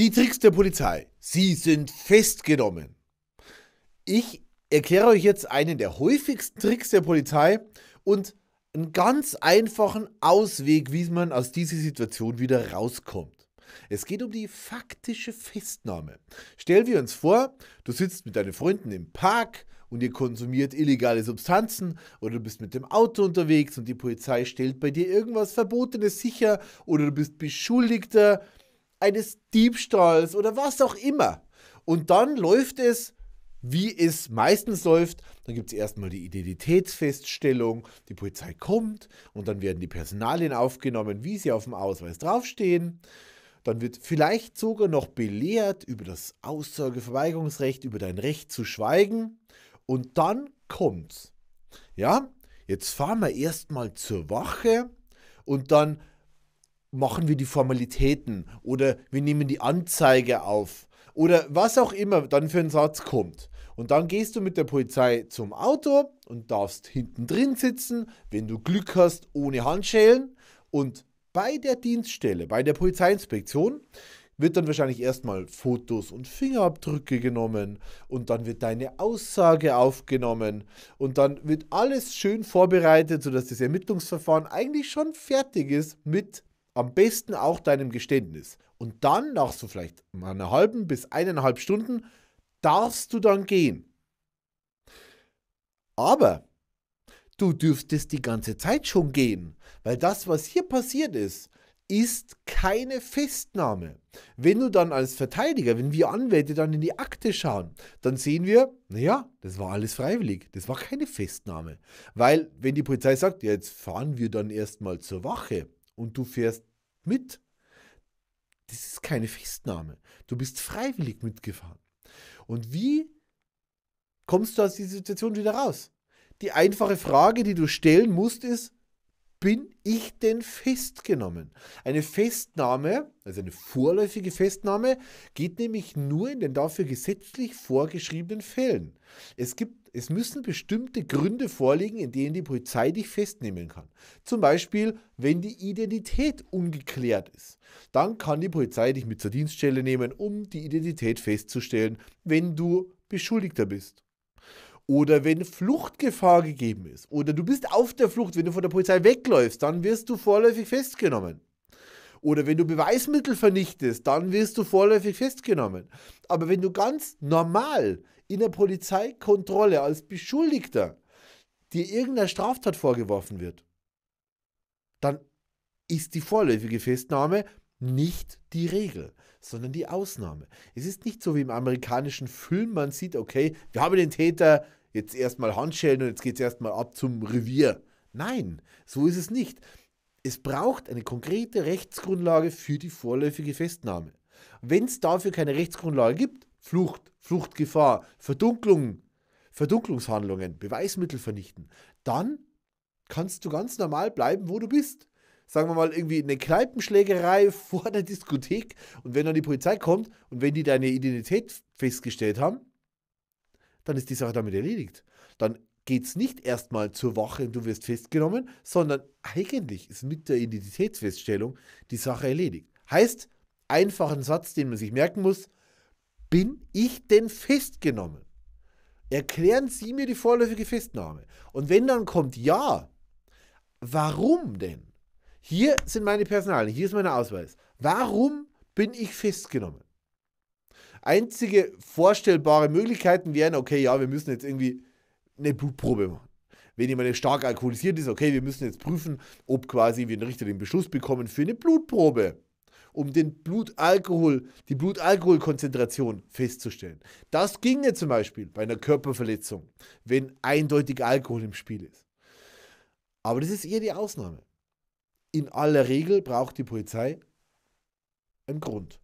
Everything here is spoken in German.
Die Tricks der Polizei. Sie sind festgenommen. Ich erkläre euch jetzt einen der häufigsten Tricks der Polizei und einen ganz einfachen Ausweg, wie man aus dieser Situation wieder rauskommt. Es geht um die faktische Festnahme. Stellen wir uns vor, du sitzt mit deinen Freunden im Park und ihr konsumiert illegale Substanzen oder du bist mit dem Auto unterwegs und die Polizei stellt bei dir irgendwas Verbotenes sicher oder du bist Beschuldigter eines Diebstahls oder was auch immer. Und dann läuft es, wie es meistens läuft. Dann gibt es erstmal die Identitätsfeststellung, die Polizei kommt und dann werden die Personalien aufgenommen, wie sie auf dem Ausweis draufstehen. Dann wird vielleicht sogar noch belehrt über das Aussageverweigerungsrecht, über dein Recht zu schweigen. Und dann kommt's. Ja, jetzt fahren wir erstmal zur Wache und dann machen wir die Formalitäten oder wir nehmen die Anzeige auf oder was auch immer dann für ein Satz kommt. Und dann gehst du mit der Polizei zum Auto und darfst hinten drin sitzen, wenn du Glück hast, ohne Handschellen. Und bei der Dienststelle, bei der Polizeiinspektion, wird dann wahrscheinlich erstmal Fotos und Fingerabdrücke genommen und dann wird deine Aussage aufgenommen und dann wird alles schön vorbereitet, sodass das Ermittlungsverfahren eigentlich schon fertig ist mit am besten auch deinem Geständnis. Und dann, nach so vielleicht einer halben bis eineinhalb Stunden, darfst du dann gehen. Aber du dürftest die ganze Zeit schon gehen, weil das, was hier passiert ist, ist keine Festnahme. Wenn du dann als Verteidiger, wenn wir Anwälte dann in die Akte schauen, dann sehen wir, naja, das war alles freiwillig, das war keine Festnahme. Weil wenn die Polizei sagt, ja, jetzt fahren wir dann erstmal zur Wache und du fährst mit. Das ist keine Festnahme. Du bist freiwillig mitgefahren. Und wie kommst du aus dieser Situation wieder raus? Die einfache Frage, die du stellen musst, ist, bin ich denn festgenommen? Eine Festnahme, also eine vorläufige Festnahme, geht nämlich nur in den dafür gesetzlich vorgeschriebenen Fällen. Es gibt es müssen bestimmte Gründe vorliegen, in denen die Polizei dich festnehmen kann. Zum Beispiel, wenn die Identität ungeklärt ist. Dann kann die Polizei dich mit zur Dienststelle nehmen, um die Identität festzustellen, wenn du Beschuldigter bist. Oder wenn Fluchtgefahr gegeben ist. Oder du bist auf der Flucht, wenn du von der Polizei wegläufst, dann wirst du vorläufig festgenommen. Oder wenn du Beweismittel vernichtest, dann wirst du vorläufig festgenommen. Aber wenn du ganz normal in der Polizeikontrolle als Beschuldigter dir irgendeine Straftat vorgeworfen wird, dann ist die vorläufige Festnahme nicht die Regel, sondern die Ausnahme. Es ist nicht so wie im amerikanischen Film, man sieht, okay, wir haben den Täter jetzt erstmal Handschellen und jetzt geht es erstmal ab zum Revier. Nein, so ist es nicht. Es braucht eine konkrete Rechtsgrundlage für die vorläufige Festnahme. Wenn es dafür keine Rechtsgrundlage gibt, Flucht, Fluchtgefahr, Verdunklung, Verdunklungshandlungen, Beweismittel vernichten, dann kannst du ganz normal bleiben, wo du bist. Sagen wir mal irgendwie eine Kneipenschlägerei vor der Diskothek und wenn dann die Polizei kommt und wenn die deine Identität festgestellt haben, dann ist die Sache damit erledigt. Dann geht es nicht erstmal zur Wache und du wirst festgenommen, sondern eigentlich ist mit der Identitätsfeststellung die Sache erledigt. Heißt, einfachen Satz, den man sich merken muss, bin ich denn festgenommen? Erklären Sie mir die vorläufige Festnahme. Und wenn dann kommt Ja, warum denn? Hier sind meine Personalien, hier ist mein Ausweis. Warum bin ich festgenommen? Einzige vorstellbare Möglichkeiten wären, okay, ja, wir müssen jetzt irgendwie eine Blutprobe machen. Wenn jemand stark alkoholisiert ist, okay, wir müssen jetzt prüfen, ob quasi wir einen richtigen Beschluss bekommen für eine Blutprobe um den Blutalkohol, die Blutalkoholkonzentration festzustellen. Das ginge zum Beispiel bei einer Körperverletzung, wenn eindeutig Alkohol im Spiel ist. Aber das ist eher die Ausnahme. In aller Regel braucht die Polizei einen Grund.